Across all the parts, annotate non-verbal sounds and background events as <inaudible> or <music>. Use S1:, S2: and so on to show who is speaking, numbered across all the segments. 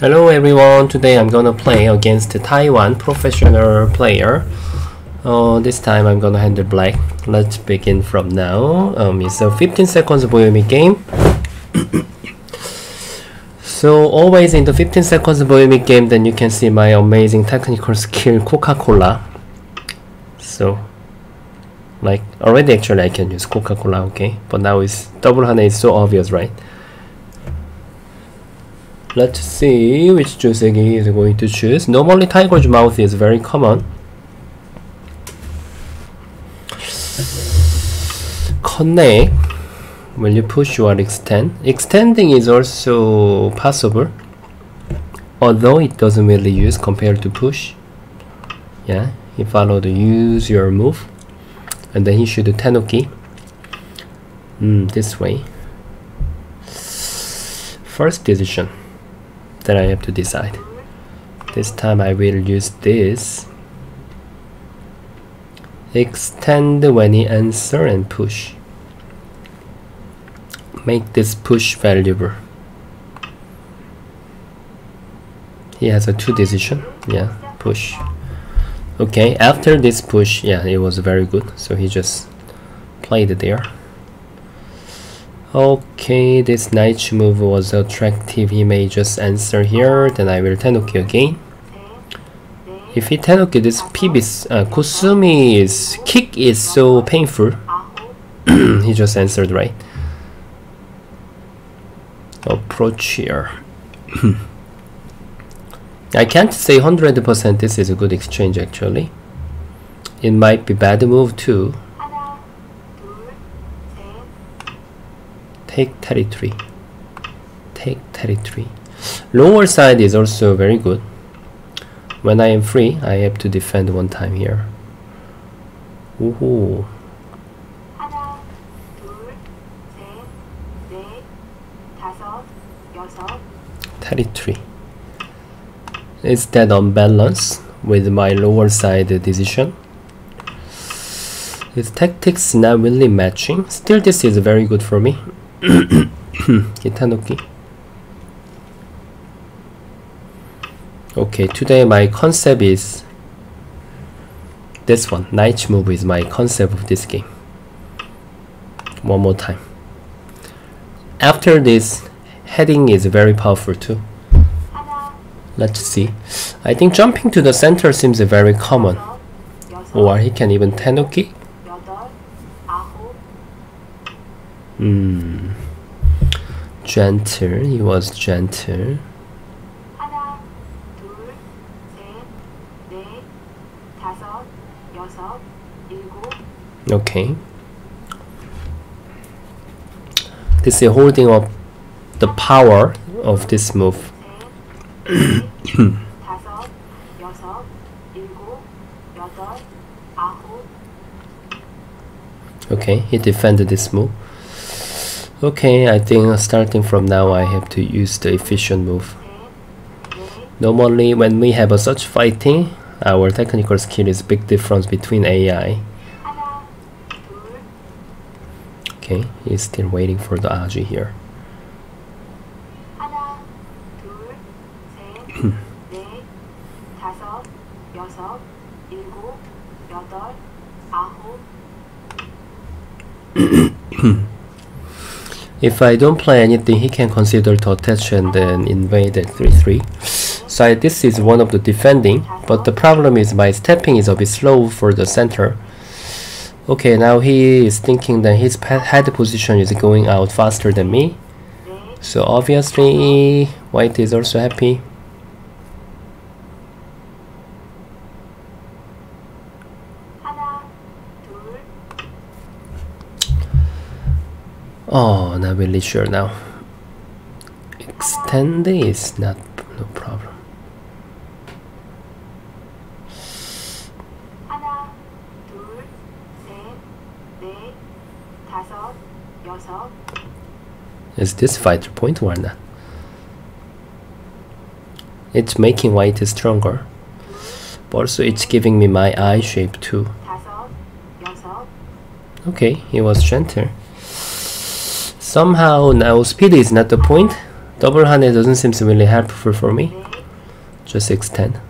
S1: Hello everyone, today I'm gonna play against a Taiwan professional player. Uh, this time I'm gonna handle black. Let's begin from now. Um, it's a 15 seconds Byoyomi game. <coughs> so always in the 15 seconds Byoyomi game then you can see my amazing technical skill Coca-Cola. So like already actually I can use Coca-Cola okay but now it's double Hane is so obvious right Let's see which Joseki is going to choose. Normally tiger's mouth is very common. Connect. Will you push or extend? Extending is also possible. Although it doesn't really use compared to push. Yeah, he followed use your move. And then he should do tenuki. Mm, this way. First decision that I have to decide. This time I will use this. Extend when he answer and push. Make this push valuable. He has a two decision. Yeah, push. Okay, after this push, yeah, it was very good. So he just played it there. Okay, this knight move was attractive. He may just answer here. Then I will tenuki again. If he tenuki, this Pibis uh, Kosumi's kick is so painful. <clears throat> he just answered right. Approach here. <clears throat> I can't say 100% this is a good exchange actually. It might be bad move too. Take territory. Take territory. Lower side is also very good. When I am free I have to defend one time here. Ooh. territory. Is that on balance with my lower side decision. His tactics not really matching. Still this is very good for me <coughs> Itanoki. Okay, today my concept is this one. Knight move is my concept of this game. One more time. After this, heading is very powerful too. Let's see. I think jumping to the center seems very common. Or he can even tenuki. Hmm. Gentle. He was gentle. Okay. This is holding up the power of this move. <coughs> okay, he defended this move. Okay, I think starting from now I have to use the efficient move. Normally when we have a such fighting, our technical skill is big difference between AI. Okay, he's still waiting for the Aji here. <coughs> <coughs> <coughs> If I don't play anything, he can consider to attach and then invade at 3-3. So this is one of the defending, but the problem is my stepping is a bit slow for the center. Okay, now he is thinking that his head position is going out faster than me. So obviously, white is also happy. Oh, not really sure now. Extend is not no problem. Is this fighter point or not? It's making white stronger. But also it's giving me my eye shape too. Okay, he was gentle. Somehow now speed is not the point. double hane doesn't seem to really helpful for me. Just extend.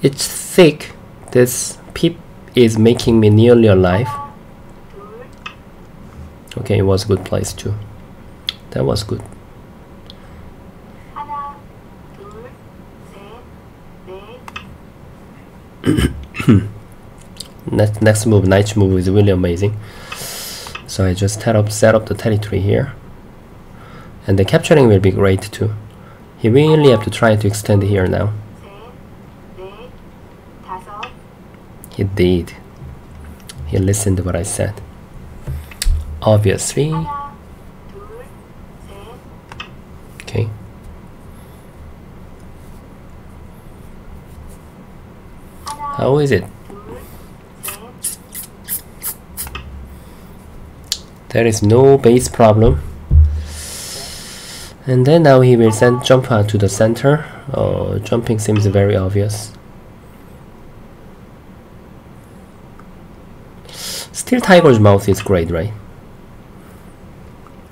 S1: It's thick. This peep is making me nearly alive. Okay, it was a good place too. That was good. <coughs> next, next move, knight move is really amazing. So I just set up, set up the territory here. And the capturing will be great too. He really have to try to extend here now. He did. He listened to what I said. Obviously. Okay. How is it? There is no base problem. And then now he will send jump out to the center. Oh, jumping seems very obvious. Still tiger's mouth is great, right?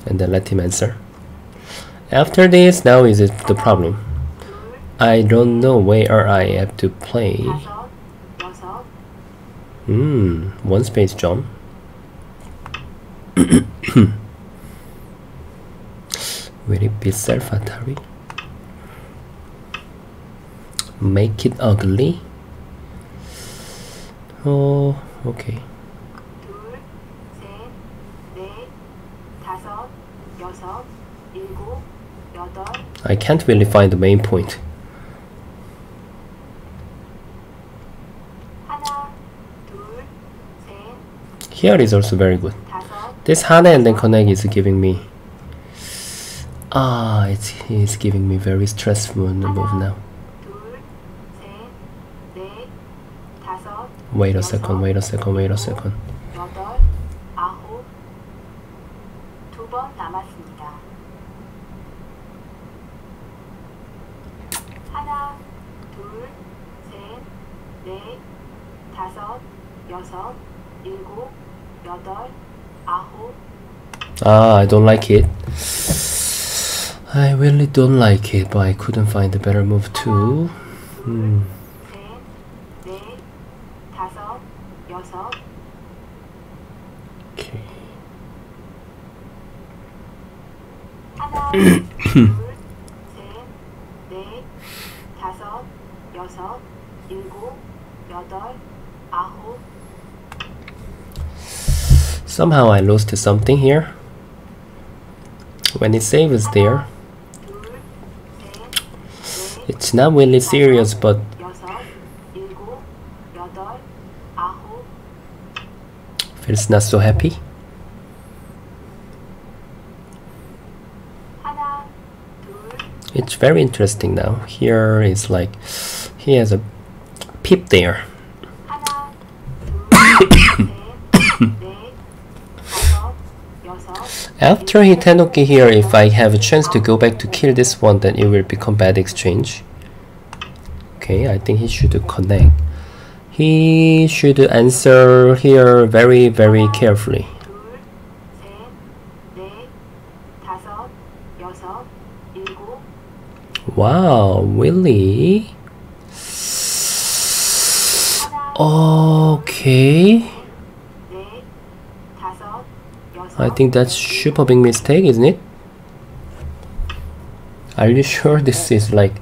S1: And then let him answer. After this, now is the problem? I don't know where I have to play. Hmm, one space jump. Will it be self-Atari? Make it ugly? Oh, okay. I can't really find the main point. Here is also very good. This Hane and then connect is giving me Ah, it's, it's giving me very stressful move now. Wait a second, wait a second, wait a second. Ah, I don't like it. I really don't like it, but I couldn't find a better move too. Hmm. <coughs> Somehow I lost something here. When it saves there, it's not really serious, but feels not so happy. It's very interesting now. Here is like he has a peep there. After he Tenuki here, if I have a chance to go back to kill this one, then it will become bad exchange. Okay, I think he should connect. He should answer here very, very carefully. Wow, really? Okay. I think that's super big mistake, isn't it? Are you sure this is like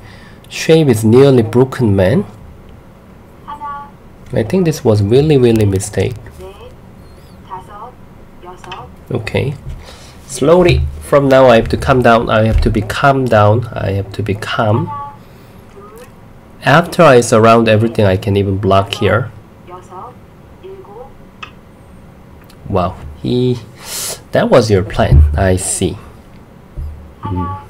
S1: shape is nearly broken, man? I think this was really really mistake. Okay. Slowly from now I have to calm down. I have to be calm down. I have to be calm. After I surround everything I can even block here. Wow. He that was your plan, I see. Mm.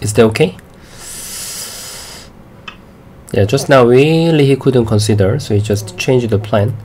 S1: Is that okay? Yeah, just now really he couldn't consider, so he just changed the plan.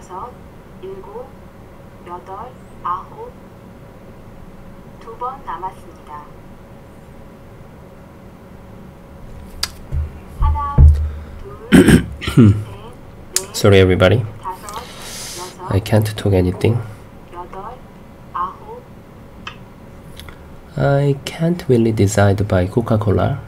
S2: 여섯, 일곱, 여덟, 아홉, 두 번 남았습니다. 하나, 둘, 셋, <coughs> 넷,
S1: Sorry everybody.
S2: 다섯, 여섯,
S1: I can't talk anything.
S2: 여덟, 아홉,
S1: I can't really decide by Coca-Cola.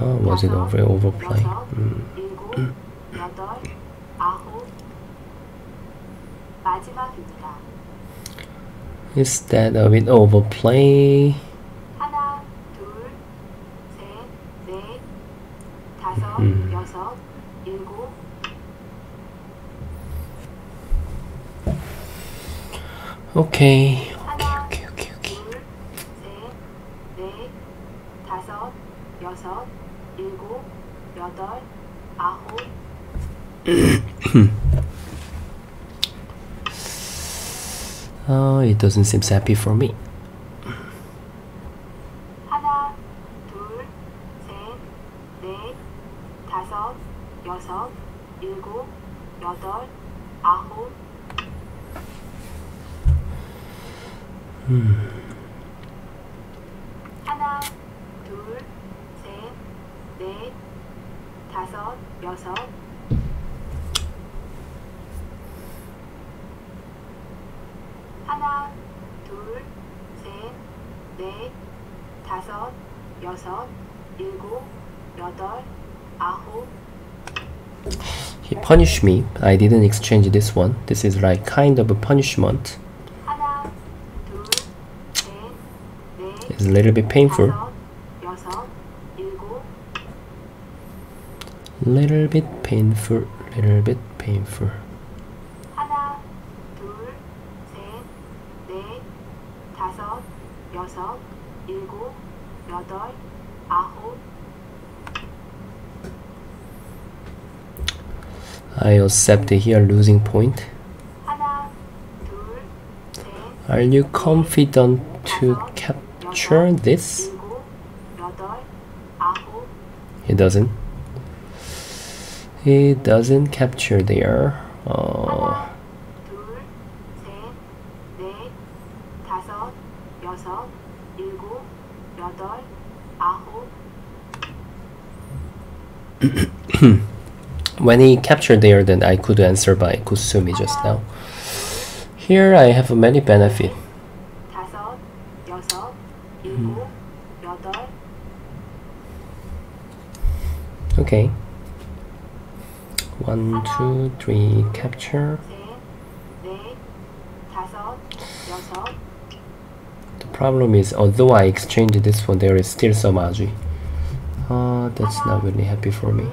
S1: Oh, was it over overplay? Mm. Is that a bit overplay?
S2: Hmm.
S1: Okay. Oh, it doesn't seem happy for me.
S2: 하나, 둘, 셋, 넷, 다섯, 여섯, 일곱, 여덟, 아홉,
S1: He punished me. I didn't exchange this one. This is like kind of a punishment.
S2: 하나, 둘, 셋, 넷,
S1: It's a little bit painful.
S2: 다섯, 여섯, 일곱,
S1: Little bit painful. Little bit painful. IOSEPTA here losing point. Are you confident to capture this? It doesn't. It doesn't capture there. Uh, <coughs> <coughs> <coughs> when he captured there then I could answer by Kosumi just now. Here I have many benefit.
S2: Mm-hmm.
S1: Okay. One, two, three, capture. The problem is, although I exchanged this one, there is still some Aji. Uh, that's not really happy for me.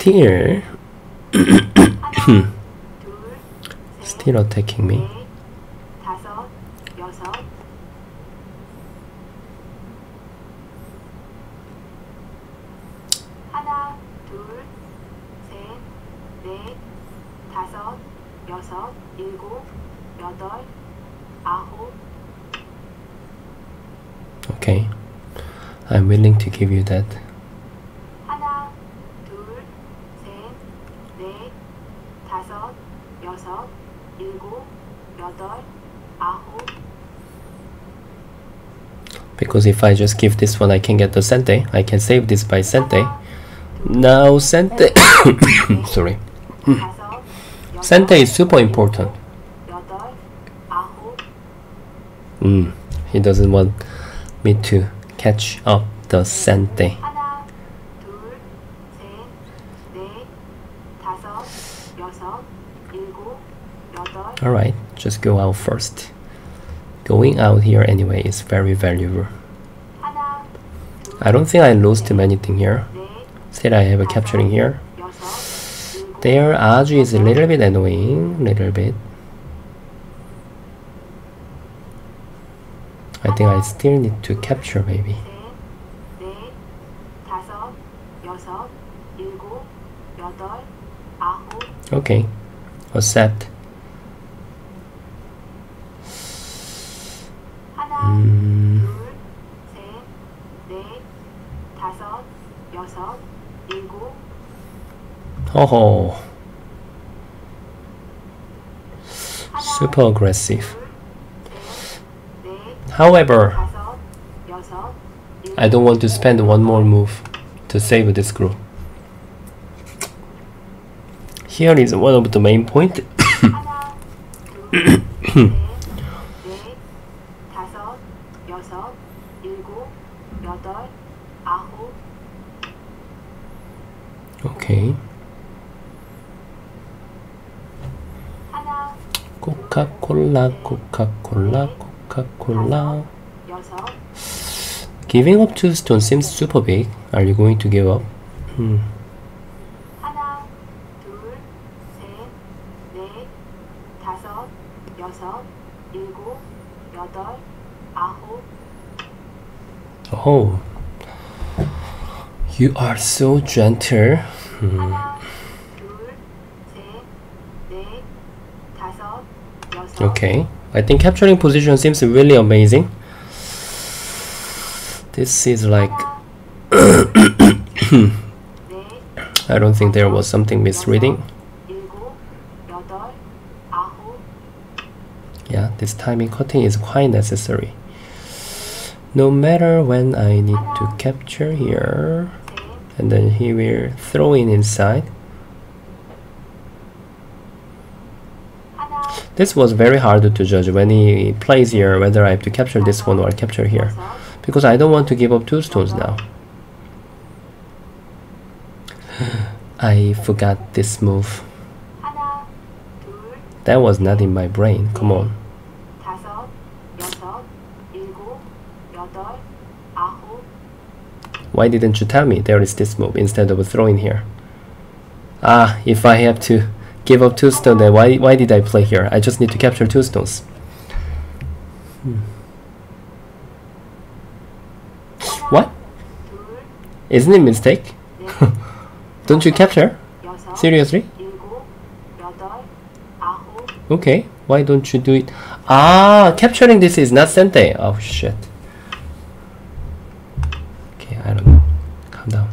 S1: still still attacking me. Okay, I'm willing to give you that. because if I just give this one I can get the sente. I can save this by sente. Now sente <coughs> sorry. <coughs> Sente is super important. Mm, he doesn't want me to catch up the sente. Alright, just go out first. Going out here anyway is very valuable. I don't think I lost him anything here. Still I have a capturing here. Their Aji is a little bit annoying, little bit. I think I still need to capture maybe. Okay, accept. Oh, super aggressive. However, I don't want to spend one more move to save this group. Here is one of the main point. <coughs> <coughs> <coughs> Giving up two stones seems super big. Are you going to give up? Hmm. Oh, you are so gentle. Hmm. Okay, I think capturing position seems really amazing. This is like... <coughs> I don't think there was something misreading. Yeah, this timing cutting is quite necessary. No matter when I need to capture here, and then he will throw throwing inside. This was very hard to judge when he plays here whether I have to capture this one or capture here because I don't want to give up two stones now. <sighs> I forgot this move. That was not in my brain, come on. Why didn't you tell me there is this move instead of a throw in here? Ah, if I have to give up two stones, then why, why did I play here? I just need to capture two stones. Hmm. Isn't it mistake? <laughs> Don't you capture? Seriously? Okay, why don't you do it? Ah, capturing this is not sente. Oh shit. Okay, I don't know. Calm down.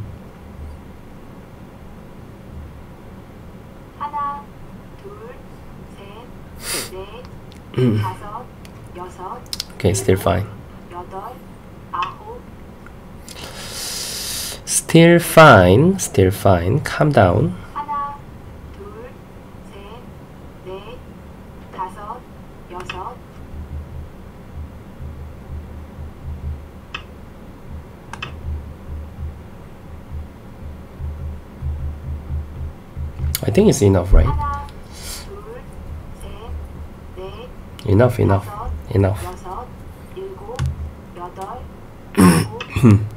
S1: <clears throat> okay, still fine. Still fine. Still fine. Calm down.
S2: 하나, 둘, 셋, 넷, 다섯, 여섯,
S1: I think it's enough, right?
S2: 하나, 둘, 셋, 넷,
S1: Enough, enough,
S2: 다섯,
S1: enough.
S2: 여섯, 일곱, 여덟, <clears throat> 아홉,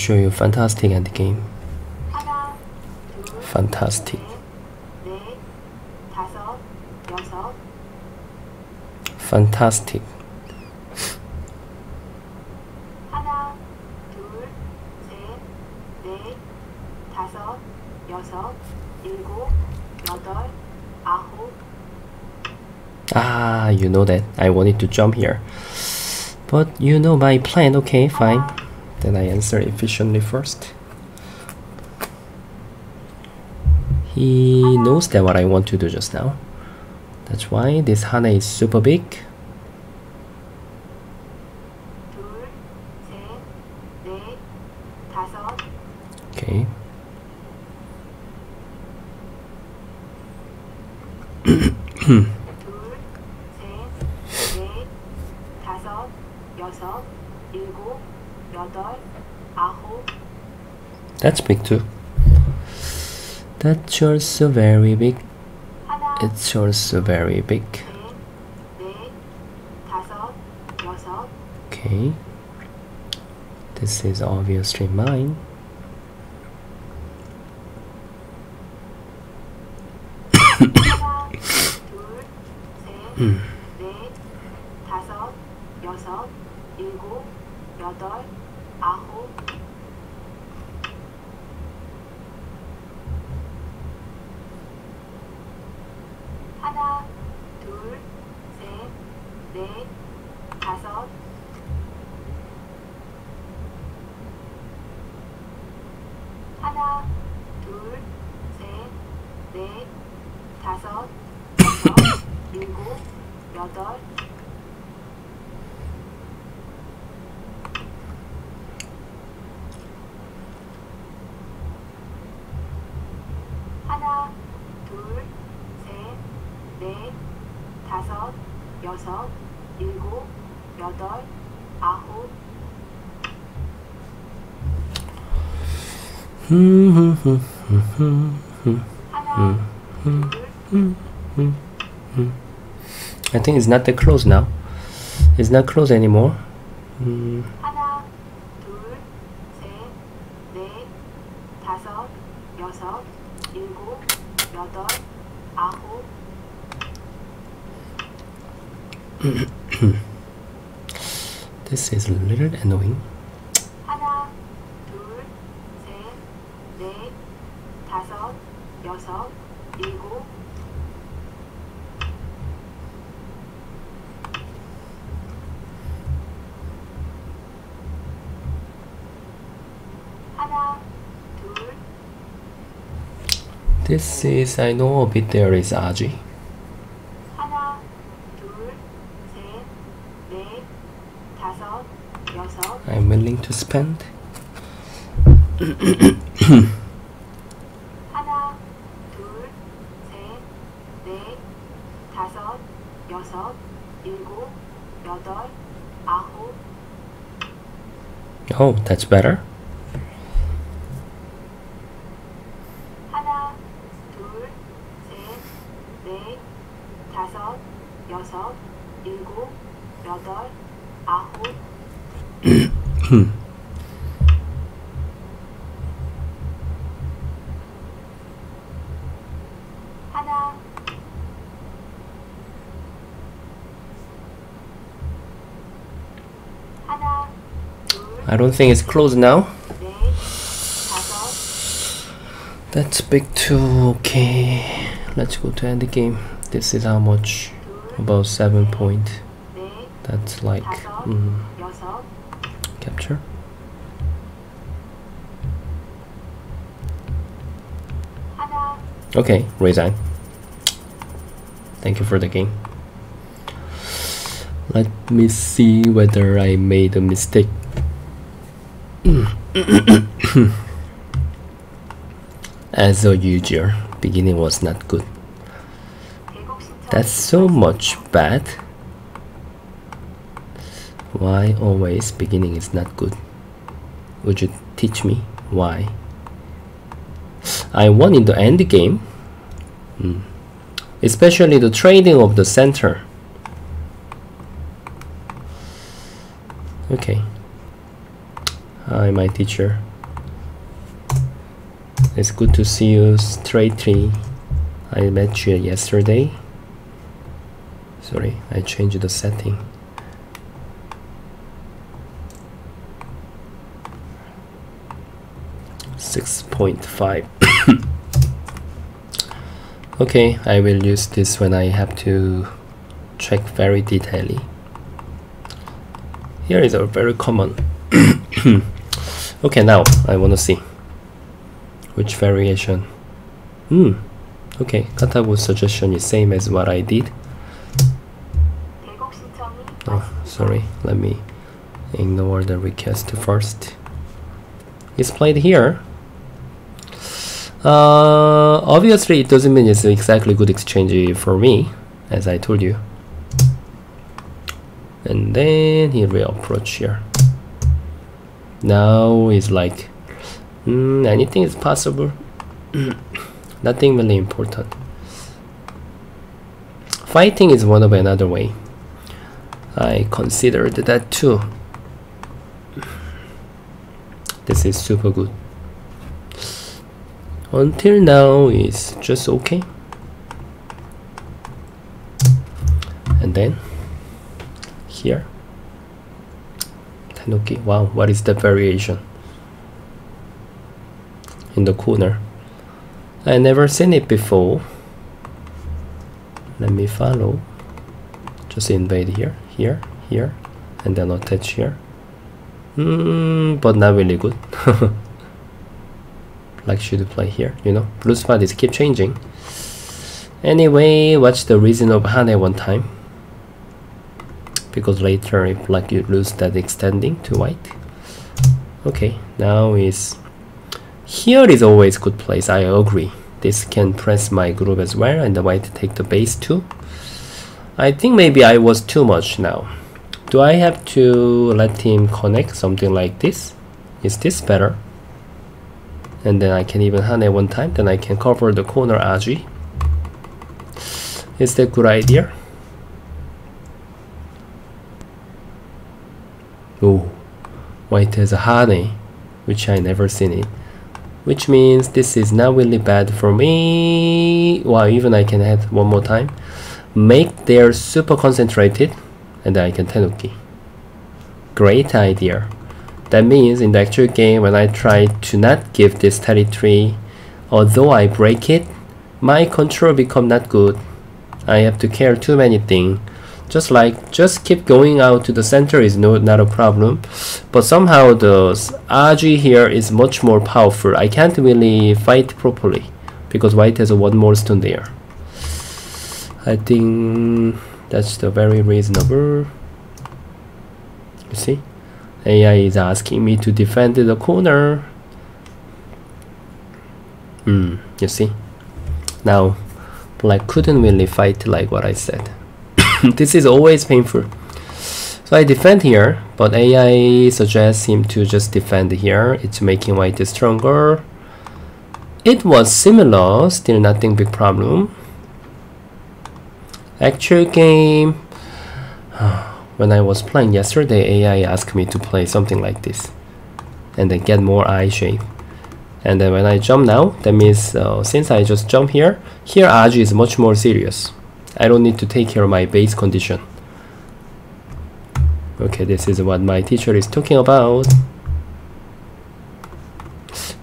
S1: show you fantastic at game. Fantastic. Fantastic. Ah, you know that. I wanted to jump here. But you know my plan, okay, fine then I answer efficiently first. He knows that what I want to do just now. That's why this Hane is super big. Okay. <clears throat> <coughs> That's big too. That's yours so very big. It's yours so very big. Okay. This is obviously mine.
S2: hmm.
S1: I think it's not that close now. It's not close anymore. Mm. This is a little annoying. This is, I know a bit there is Aji.
S2: 하나, 둘, 셋, 넷, 다섯, 여섯,
S1: I'm willing to spend. <clears throat>
S2: 하나, 둘, 셋, 넷, 다섯, 여섯, 일곱, 여덟, 아홉,
S1: Oh, that's better. <coughs> I don't think it's closed now. That's big two. Okay, let's go to end the game. This is how much about 7 point. That's like mm, capture. Okay resign thank you for the game. Let me see whether I made a mistake. <coughs> As a user beginning was not good. That's so much bad. Why always beginning is not good? Would you teach me why? I won in the end game. Mm. Especially the trading of the center. Okay. Hi, my teacher. It's good to see you, Straight I met you yesterday. Sorry, I changed the setting. Six point five. <coughs> okay, I will use this when I have to check very detailedly. Here is a very common. <coughs> okay, now I want to see which variation. Hmm. Okay, KataGo suggestion is same as what I did oh, sorry. Let me ignore the request first. It's played here. Uh, obviously it doesn't mean it's exactly good exchange for me as I told you. And then he reapproach here. Now it's like mm, anything is possible. <coughs> Nothing really important. Fighting is one of another way. I considered that too. This is super good. Until now is just okay. And then here Tenuki. Wow, what is the variation? In the corner. I never seen it before. Let me follow. Just invade here, here, here, and then attach here. Mm, but not really good. <laughs> like should play here, you know. Blue spot is keep changing. Anyway, what's the reason of Hane one time? Because later if like you lose that extending to white. Okay, now is here is always good place, I agree. This can press my group as well and the white take the base too. I think maybe I was too much now. Do I have to let him connect something like this? Is this better? And then I can even Hane one time, then I can cover the corner Aji. Is that good idea? Oh, white has a Hane, which I never seen it. Which means this is not really bad for me. Well, even I can add one more time. Make their super concentrated, and I can Tenuki. Great idea. That means in the actual game, when I try to not give this territory, although I break it, my control become not good. I have to care too many things. Just like, just keep going out to the center is no, not a problem. But somehow the Aji here is much more powerful. I can't really fight properly because white has one more stone there. I think that's the very reasonable. You see? AI is asking me to defend the corner. Hmm, you see? Now, black couldn't really fight like what I said. <coughs> this is always painful. So I defend here, but AI suggests him to just defend here. It's making white stronger. It was similar, still nothing big problem. Actual game, <sighs> when I was playing yesterday, AI asked me to play something like this and then get more eye shape. And then when I jump now, that means uh, since I just jump here, here Aji is much more serious. I don't need to take care of my base condition. Okay, this is what my teacher is talking about.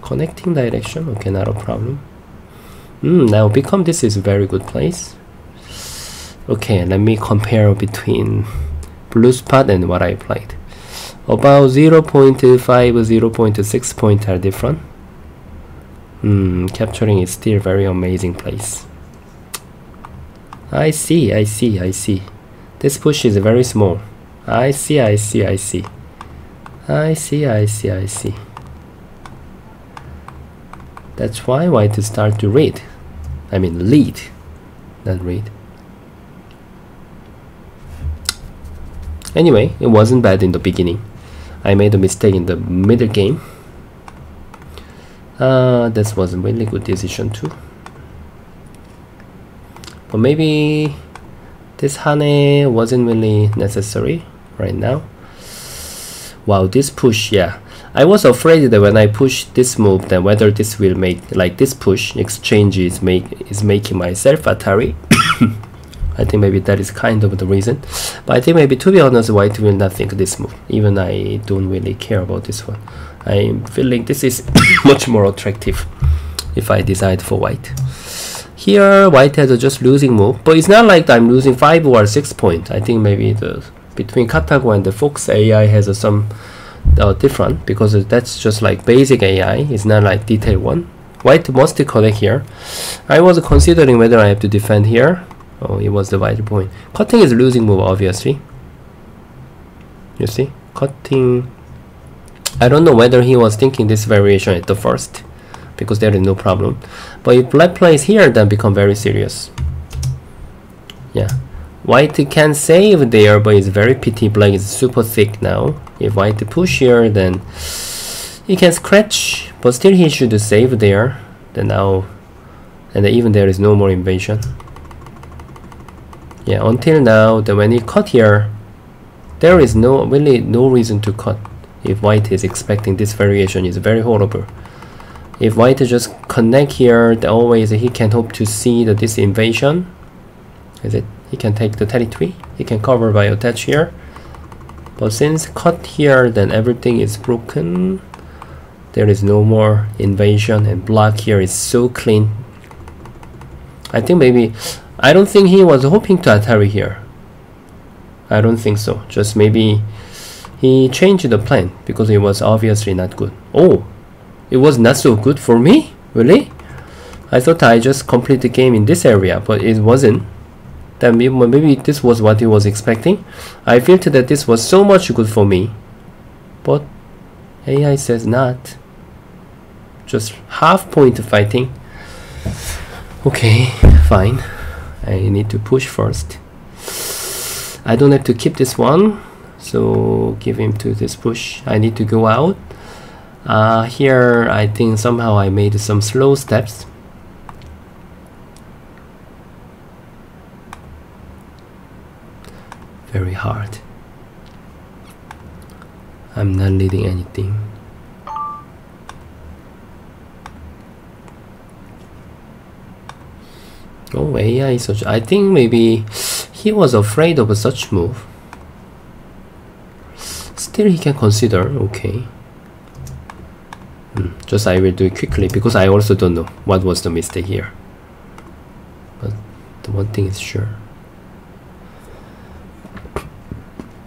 S1: Connecting direction, okay, not a problem. Mm, now become this is a very good place. Okay, let me compare between blue spot and what I played. About 0 0.5, 0 0.6 point are different. Hmm, capturing is still very amazing place. I see, I see, I see. This push is very small. I see, I see, I see. I see, I see, I see. That's why white start to read. I mean lead, not read. Anyway, it wasn't bad in the beginning. I made a mistake in the middle game. Uh, that was a really good decision too. But maybe this Hane wasn't really necessary right now. Wow, this push, yeah. I was afraid that when I push this move, then whether this will make like this push exchange is make is making myself Atari. <coughs> <coughs> I think maybe that is kind of the reason. But I think maybe to be honest, white will not think this move. Even I don't really care about this one. I'm feeling this is <coughs> much more attractive if I decide for white. Here, white has a just losing move, but it's not like I'm losing 5 or 6 point. I think maybe the between KataGo and the Fox AI has a, some uh, different because that's just like basic AI. It's not like detail one. White must connect here. I was considering whether I have to defend here. Oh, it was the white point. Cutting is losing move, obviously. You see, cutting. I don't know whether he was thinking this variation at the first because there is no problem. But if black plays here, then become very serious. Yeah. White can save there, but it's very pity. Black is super thick now. If white push here, then he can scratch, but still he should save there. Then now, and even there is no more invasion. Yeah, until now, the when he cut here, there is no really no reason to cut. If white is expecting this variation is very horrible. If white just connect here, always he can hope to see the this invasion. Is it? He can take the territory. He can cover by attach here. But since cut here, then everything is broken. There is no more invasion and block here is so clean. I think maybe, I don't think he was hoping to Atari here. I don't think so. Just maybe he changed the plan because it was obviously not good. Oh, it was not so good for me? Really? I thought I just complete the game in this area, but it wasn't. Then maybe this was what he was expecting. I felt that this was so much good for me. But AI says not. Just half point fighting. Okay, fine. I need to push first. I don't have to keep this one. So give him to this push. I need to go out. Uh, here I think somehow I made some slow steps very hard I'm not leading anything oh AI such I think maybe he was afraid of such move still he can consider okay Hmm. Just I will do it quickly because I also don't know what was the mistake here. But the one thing is sure.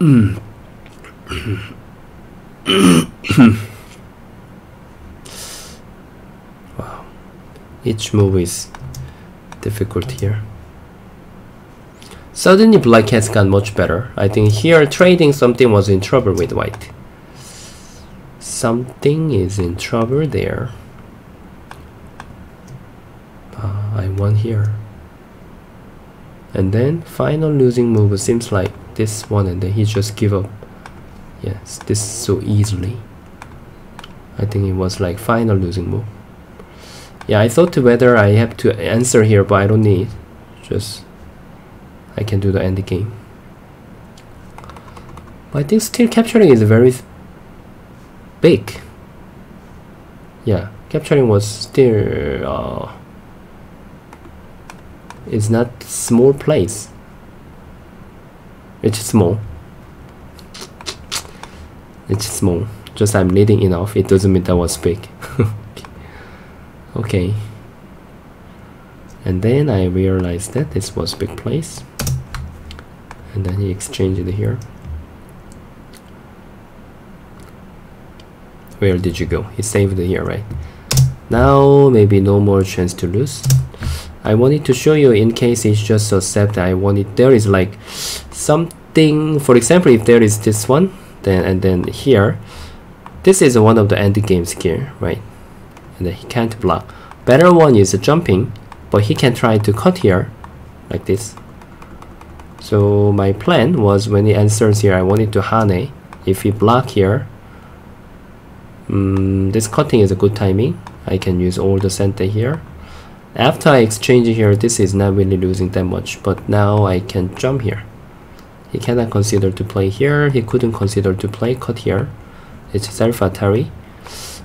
S1: <coughs> <coughs> wow. Each move is difficult here. Suddenly black has got much better. I think here trading something was in trouble with white something is in trouble there. Uh, I won here. And then final losing move seems like this one and then he just give up. Yes, this so easily. I think it was like final losing move. Yeah, I thought whether I have to answer here, but I don't need. Just I can do the end game. But I think still capturing is very big. Yeah, capturing was still uh, it's not small place. It's small. It's small. Just I'm leading enough. It doesn't mean that was big. <laughs> okay. And then I realized that this was big place. And then he exchanged it here. Where did you go? He saved here, right? Now, maybe no more chance to lose. I wanted to show you in case it's just accept I wanted there is like something for example if there is this one then and then here this is one of the end games here right and he can't block better one is jumping but he can try to cut here like this So my plan was when he answers here, I wanted to hane. If he block here, um, this cutting is a good timing. I can use all the center here. After I exchange here, this is not really losing that much, but now I can jump here. He cannot consider to play here. He couldn't consider to play cut here. It's self-Atari.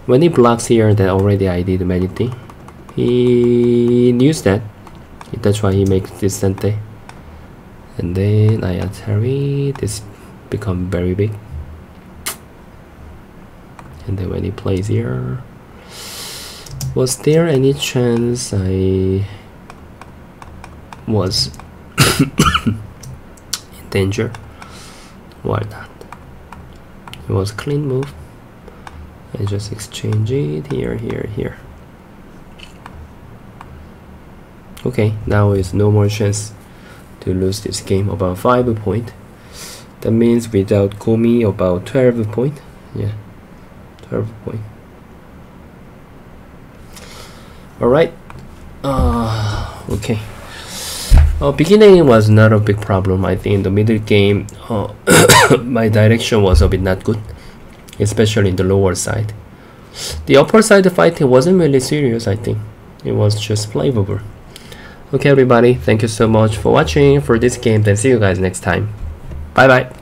S1: When he blocks here, that already I did many things. He knows that. That's why he makes this sente. And then I Atari, this become very big. And then when he plays here, was there any chance I was <coughs> in danger? Why not? It was a clean move. I just exchange it here, here, here. Okay, now is no more chance to lose this game about 5 point. That means without Komi about 12 point. Yeah, 12 point. Alright. Uh, okay. Uh, beginning was not a big problem. I think in the middle game, uh, <coughs> my direction was a bit not good, especially in the lower side. The upper side fighting wasn't really serious, I think. It was just playable. Okay everybody, thank you so much for watching for this game and see you guys next time. Bye bye.